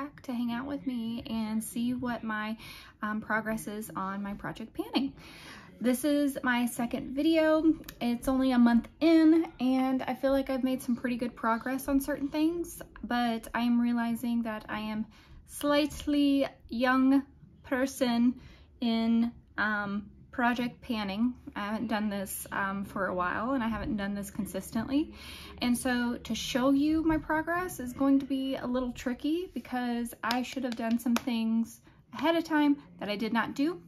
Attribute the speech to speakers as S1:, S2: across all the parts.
S1: back to hang out with me and see what my um, progress is on my project panning. This is my second video. It's only a month in and I feel like I've made some pretty good progress on certain things, but I am realizing that I am slightly young person in um, project panning. I haven't done this um, for a while and I haven't done this consistently. And so to show you my progress is going to be a little tricky because I should have done some things ahead of time that I did not do,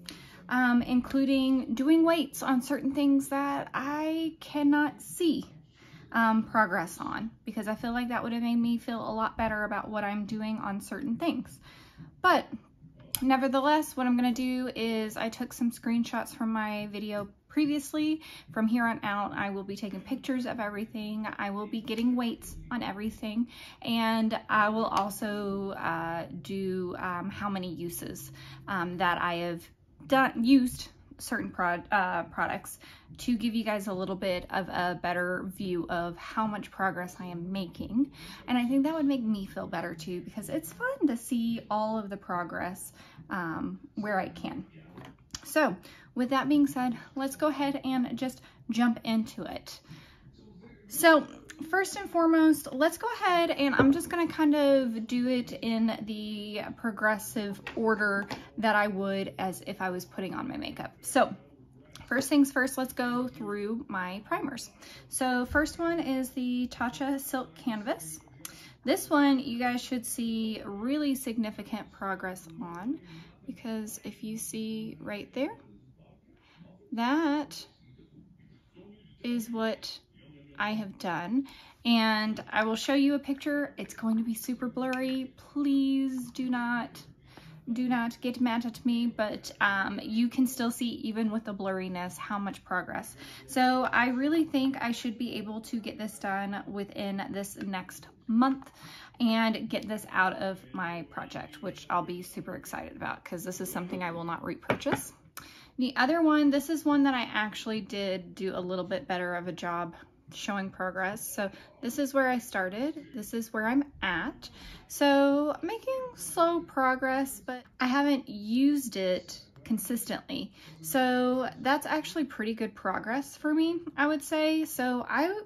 S1: um, including doing weights on certain things that I cannot see um, progress on because I feel like that would have made me feel a lot better about what I'm doing on certain things. But Nevertheless, what I'm going to do is I took some screenshots from my video previously. From here on out, I will be taking pictures of everything. I will be getting weights on everything. And I will also uh, do um, how many uses um, that I have done used certain prod, uh, products to give you guys a little bit of a better view of how much progress I am making. And I think that would make me feel better too because it's fun to see all of the progress um, where I can. So with that being said, let's go ahead and just jump into it. So first and foremost, let's go ahead and I'm just gonna kind of do it in the progressive order that I would as if I was putting on my makeup. So first things first, let's go through my primers. So first one is the Tatcha Silk Canvas. This one you guys should see really significant progress on because if you see right there, that is what I have done. And I will show you a picture. It's going to be super blurry. Please do not do not get mad at me, but um, you can still see even with the blurriness how much progress. So I really think I should be able to get this done within this next month and get this out of my project, which I'll be super excited about because this is something I will not repurchase. The other one, this is one that I actually did do a little bit better of a job showing progress. So this is where I started. This is where I'm at. So making slow progress, but I haven't used it consistently. So that's actually pretty good progress for me, I would say. So I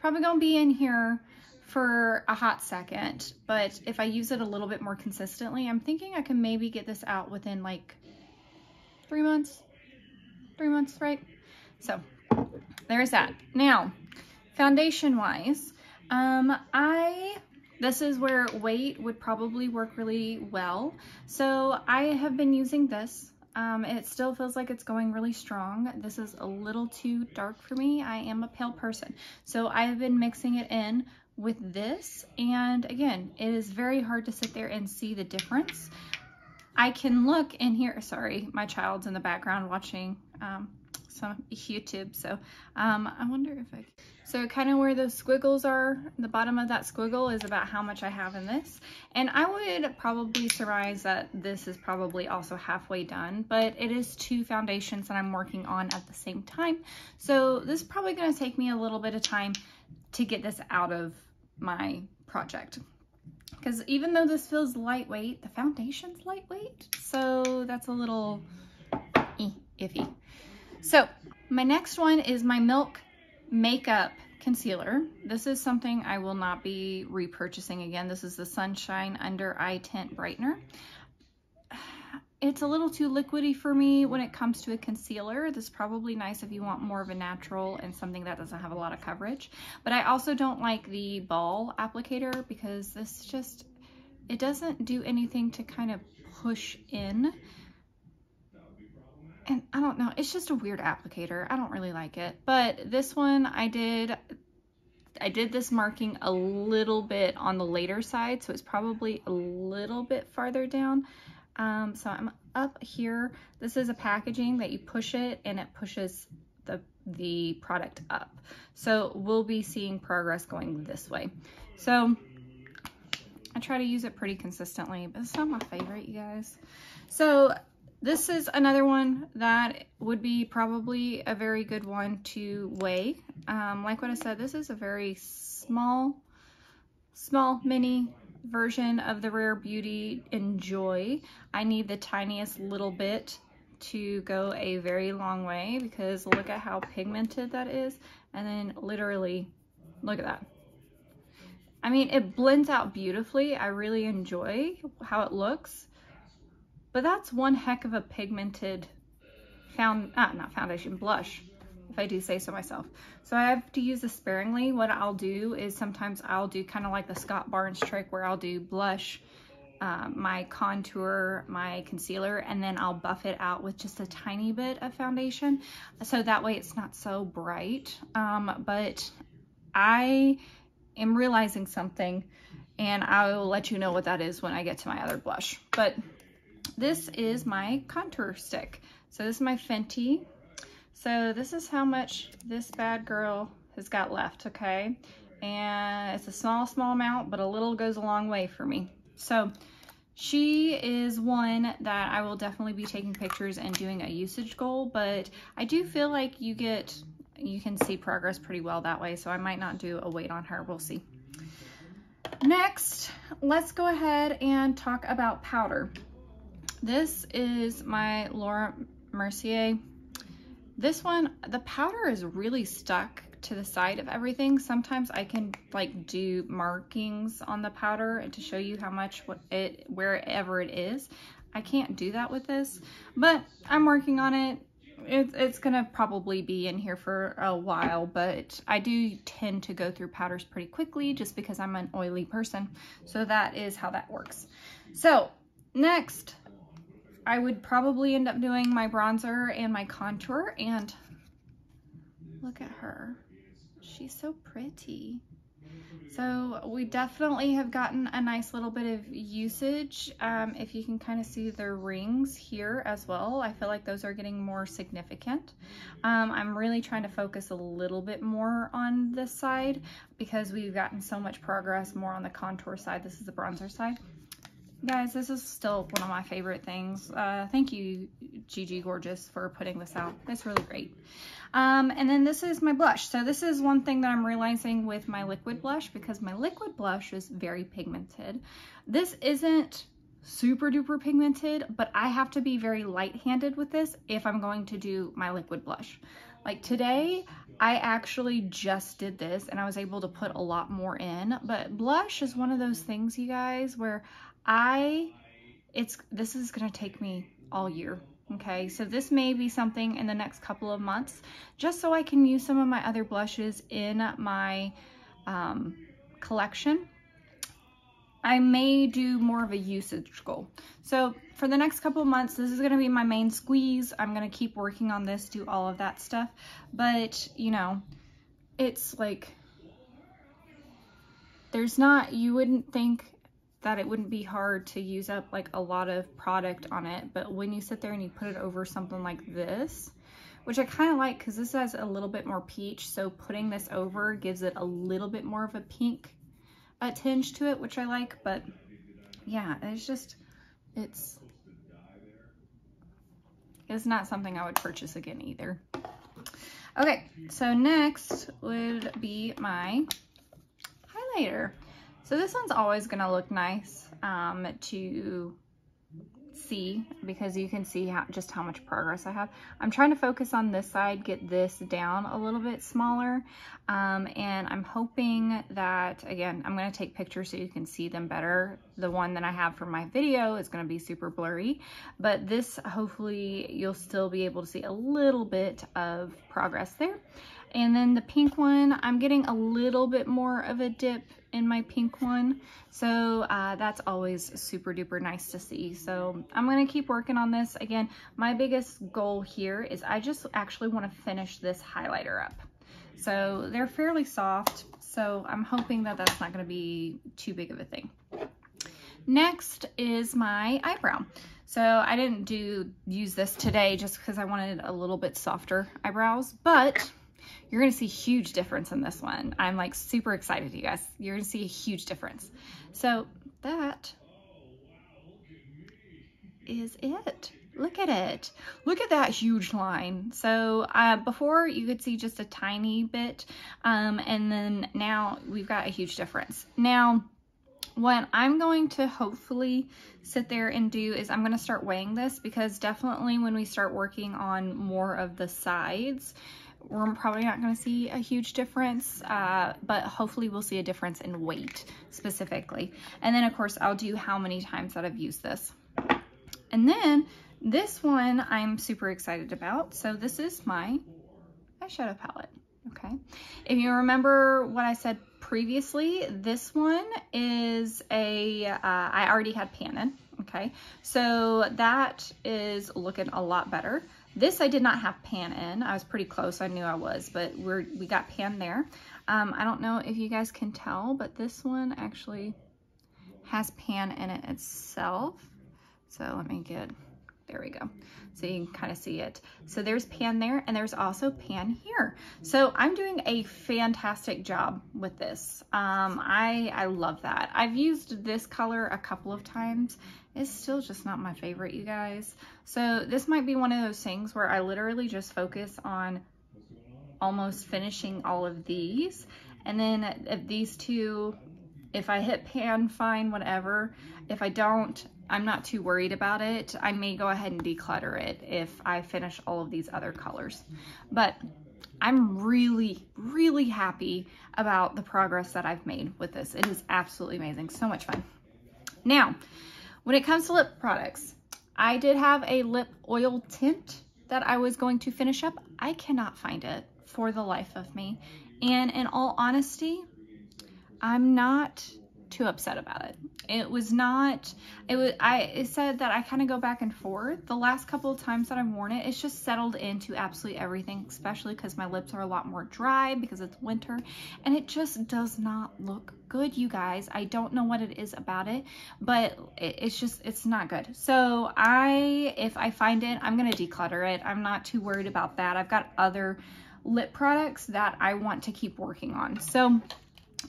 S1: probably gonna be in here for a hot second, but if I use it a little bit more consistently, I'm thinking I can maybe get this out within like three months, three months, right? So there's that. Now, foundation wise, um, I, this is where weight would probably work really well. So I have been using this. Um, it still feels like it's going really strong. This is a little too dark for me. I am a pale person. So I've been mixing it in with this. And again, it is very hard to sit there and see the difference. I can look in here, sorry, my child's in the background watching um, some YouTube. So um, I wonder if I, so kind of where those squiggles are, the bottom of that squiggle is about how much I have in this. And I would probably surmise that this is probably also halfway done, but it is two foundations that I'm working on at the same time. So this is probably gonna take me a little bit of time to get this out of my project. Because even though this feels lightweight, the foundation's lightweight. So that's a little iffy. So my next one is my Milk Makeup Concealer. This is something I will not be repurchasing again. This is the Sunshine Under Eye Tint Brightener. It's a little too liquidy for me when it comes to a concealer. This is probably nice if you want more of a natural and something that doesn't have a lot of coverage. But I also don't like the ball applicator because this just, it doesn't do anything to kind of push in and I don't know, it's just a weird applicator. I don't really like it. But this one I did, I did this marking a little bit on the later side, so it's probably a little bit farther down. Um, so I'm up here. This is a packaging that you push it and it pushes the, the product up. So we'll be seeing progress going this way. So I try to use it pretty consistently, but it's not my favorite, you guys. So this is another one that would be probably a very good one to weigh. Um, like what I said, this is a very small, small mini version of the Rare Beauty Enjoy. I need the tiniest little bit to go a very long way because look at how pigmented that is. And then literally, look at that. I mean, it blends out beautifully. I really enjoy how it looks. But that's one heck of a pigmented found, ah, not foundation, blush, if I do say so myself. So I have to use this sparingly. What I'll do is sometimes I'll do kind of like the Scott Barnes trick where I'll do blush, um, my contour, my concealer, and then I'll buff it out with just a tiny bit of foundation. So that way it's not so bright. Um, but I am realizing something and I will let you know what that is when I get to my other blush. But this is my contour stick. So this is my Fenty. So this is how much this bad girl has got left, okay? And it's a small, small amount, but a little goes a long way for me. So she is one that I will definitely be taking pictures and doing a usage goal, but I do feel like you get, you can see progress pretty well that way, so I might not do a weight on her. We'll see. Next, let's go ahead and talk about powder. This is my Laura Mercier. This one, the powder is really stuck to the side of everything. Sometimes I can like do markings on the powder to show you how much it, wherever it is. I can't do that with this, but I'm working on it. It's, it's gonna probably be in here for a while, but I do tend to go through powders pretty quickly just because I'm an oily person. So that is how that works. So next, I would probably end up doing my bronzer and my contour and look at her. She's so pretty. So we definitely have gotten a nice little bit of usage. Um, if you can kind of see the rings here as well, I feel like those are getting more significant. Um, I'm really trying to focus a little bit more on this side because we've gotten so much progress more on the contour side. This is the bronzer side. Guys, this is still one of my favorite things. Uh, thank you, Gigi Gorgeous, for putting this out. It's really great. Um, and then this is my blush. So this is one thing that I'm realizing with my liquid blush because my liquid blush is very pigmented. This isn't super duper pigmented, but I have to be very light-handed with this if I'm going to do my liquid blush. Like today, I actually just did this and I was able to put a lot more in, but blush is one of those things, you guys, where I, it's, this is going to take me all year. Okay, so this may be something in the next couple of months, just so I can use some of my other blushes in my um, collection. I may do more of a usage goal. So for the next couple of months, this is going to be my main squeeze. I'm going to keep working on this, do all of that stuff. But, you know, it's like, there's not, you wouldn't think that it wouldn't be hard to use up like a lot of product on it. But when you sit there and you put it over something like this, which I kind of like because this has a little bit more peach. So putting this over gives it a little bit more of a pink tinge to it, which I like. But yeah, it's just, it's, it's not something I would purchase again either. Okay, so next would be my highlighter. So this one's always gonna look nice um, to see because you can see how, just how much progress I have. I'm trying to focus on this side, get this down a little bit smaller. Um, and I'm hoping that, again, I'm going to take pictures so you can see them better. The one that I have for my video is going to be super blurry, but this hopefully you'll still be able to see a little bit of progress there. And then the pink one, I'm getting a little bit more of a dip in my pink one. So uh, that's always super duper nice to see. So I'm to keep working on this. Again, my biggest goal here is I just actually want to finish this highlighter up. So they're fairly soft. So I'm hoping that that's not to be too big of a thing. Next is my eyebrow. So I didn't do use this today just because I wanted a little bit softer eyebrows, but you're gonna see huge difference in this one. I'm like super excited, you guys. You're gonna see a huge difference. So that is it. look at it. Look at that huge line. So uh, before you could see just a tiny bit, um, and then now we've got a huge difference. Now, what I'm going to hopefully sit there and do is I'm going to start weighing this because definitely when we start working on more of the sides, we're probably not going to see a huge difference, uh, but hopefully we'll see a difference in weight specifically. And then of course I'll do how many times that I've used this. And then this one I'm super excited about. So this is my eyeshadow palette. Okay. If you remember what I said previously, this one is a. Uh, I already had pan in. Okay. So that is looking a lot better. This I did not have pan in. I was pretty close. I knew I was, but we're, we got pan there. Um, I don't know if you guys can tell, but this one actually has pan in it itself. So let me get, there we go. So you can kind of see it. So there's pan there and there's also pan here. So I'm doing a fantastic job with this. Um, I, I love that. I've used this color a couple of times. It's still just not my favorite, you guys. So this might be one of those things where I literally just focus on almost finishing all of these. And then these two, if I hit pan, fine, whatever. If I don't, I'm not too worried about it. I may go ahead and declutter it if I finish all of these other colors. But I'm really, really happy about the progress that I've made with this. It is absolutely amazing. So much fun. Now, when it comes to lip products, I did have a lip oil tint that I was going to finish up. I cannot find it for the life of me. And in all honesty, I'm not too upset about it. It was not, it was, I it said that I kind of go back and forth. The last couple of times that I've worn it, it's just settled into absolutely everything, especially because my lips are a lot more dry because it's winter and it just does not look good, you guys. I don't know what it is about it, but it, it's just, it's not good. So I, if I find it, I'm going to declutter it. I'm not too worried about that. I've got other lip products that I want to keep working on. So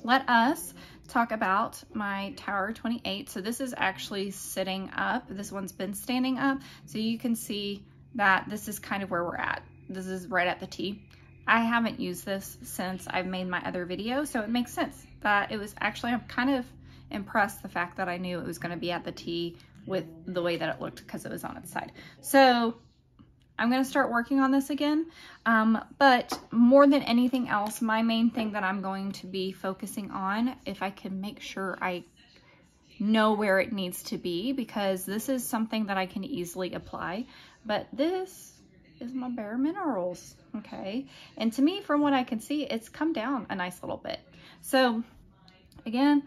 S1: let us talk about my Tower 28. So this is actually sitting up. This one's been standing up. So you can see that this is kind of where we're at. This is right at the T. I haven't used this since I've made my other video, so it makes sense that it was actually, I'm kind of impressed the fact that I knew it was going to be at the T with the way that it looked because it was on its side. So I'm going to start working on this again. Um, but more than anything else, my main thing that I'm going to be focusing on, if I can make sure I know where it needs to be, because this is something that I can easily apply. But this is my Bare Minerals, okay? And to me, from what I can see, it's come down a nice little bit. So again,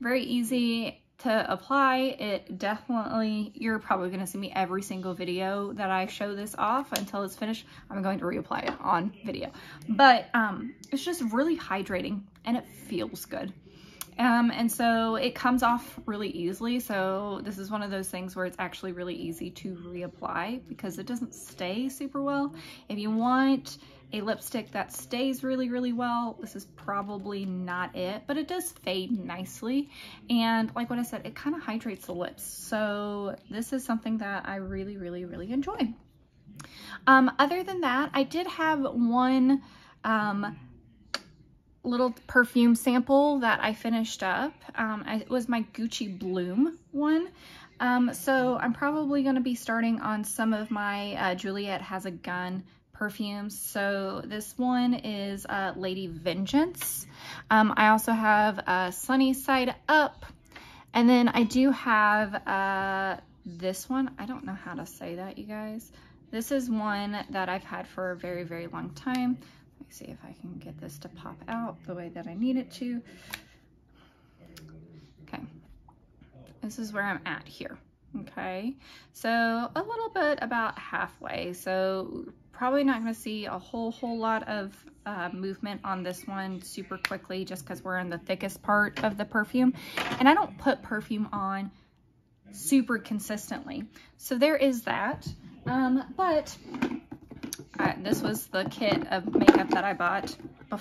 S1: very easy to apply it definitely you're probably going to see me every single video that I show this off until it's finished. I'm going to reapply it on video. But um, it's just really hydrating and it feels good. Um, and so it comes off really easily. So this is one of those things where it's actually really easy to reapply because it doesn't stay super well. If you want a lipstick that stays really, really well. This is probably not it, but it does fade nicely. And like what I said, it kind of hydrates the lips. So this is something that I really, really, really enjoy. Um, other than that, I did have one um, little perfume sample that I finished up. Um, it was my Gucci Bloom one. Um, so I'm probably going to be starting on some of my uh, Juliet Has a Gun perfumes. So this one is uh, Lady Vengeance. Um, I also have uh, Sunny Side Up. And then I do have uh, this one. I don't know how to say that, you guys. This is one that I've had for a very, very long time. Let me see if I can get this to pop out the way that I need it to. Okay. This is where I'm at here. Okay. So a little bit about halfway. So probably not going to see a whole, whole lot of uh, movement on this one super quickly just because we're in the thickest part of the perfume. And I don't put perfume on super consistently. So there is that. Um, but uh, this was the kit of makeup that I bought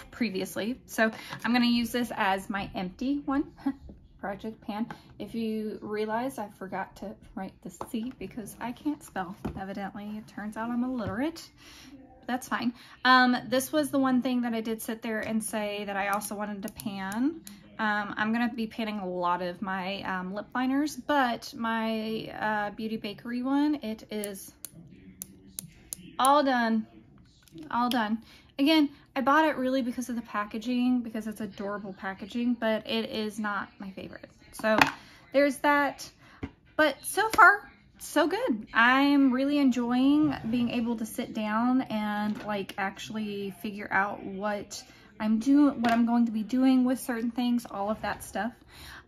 S1: previously. So I'm going to use this as my empty one. project pan. If you realize I forgot to write the C because I can't spell, evidently. It turns out I'm illiterate. That's fine. Um, this was the one thing that I did sit there and say that I also wanted to pan. Um, I'm going to be panning a lot of my um, lip liners, but my uh, Beauty Bakery one, it is all done. All done. Again, I bought it really because of the packaging, because it's adorable packaging, but it is not my favorite. So there's that. But so far, so good. I'm really enjoying being able to sit down and like actually figure out what I'm doing, what I'm going to be doing with certain things, all of that stuff.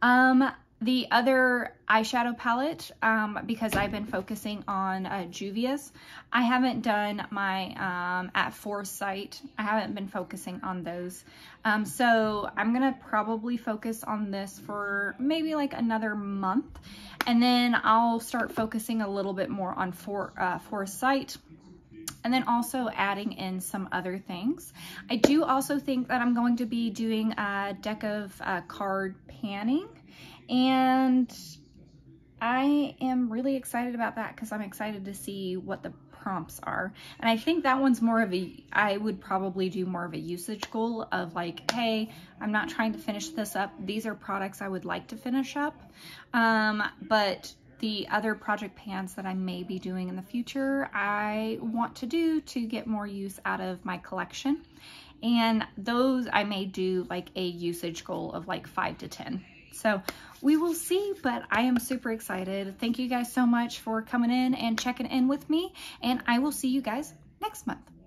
S1: Um, the other eyeshadow palette, um, because I've been focusing on uh, Juvia's, I haven't done my um, at Foresight. I haven't been focusing on those. Um, so I'm going to probably focus on this for maybe like another month. And then I'll start focusing a little bit more on For, uh, Foresight and then also adding in some other things. I do also think that I'm going to be doing a deck of uh, card panning and I am really excited about that because I'm excited to see what the prompts are. And I think that one's more of a, I would probably do more of a usage goal of like, hey, I'm not trying to finish this up. These are products I would like to finish up. Um, but the other project pans that I may be doing in the future, I want to do to get more use out of my collection. And those I may do like a usage goal of like five to 10. So we will see, but I am super excited. Thank you guys so much for coming in and checking in with me, and I will see you guys next month.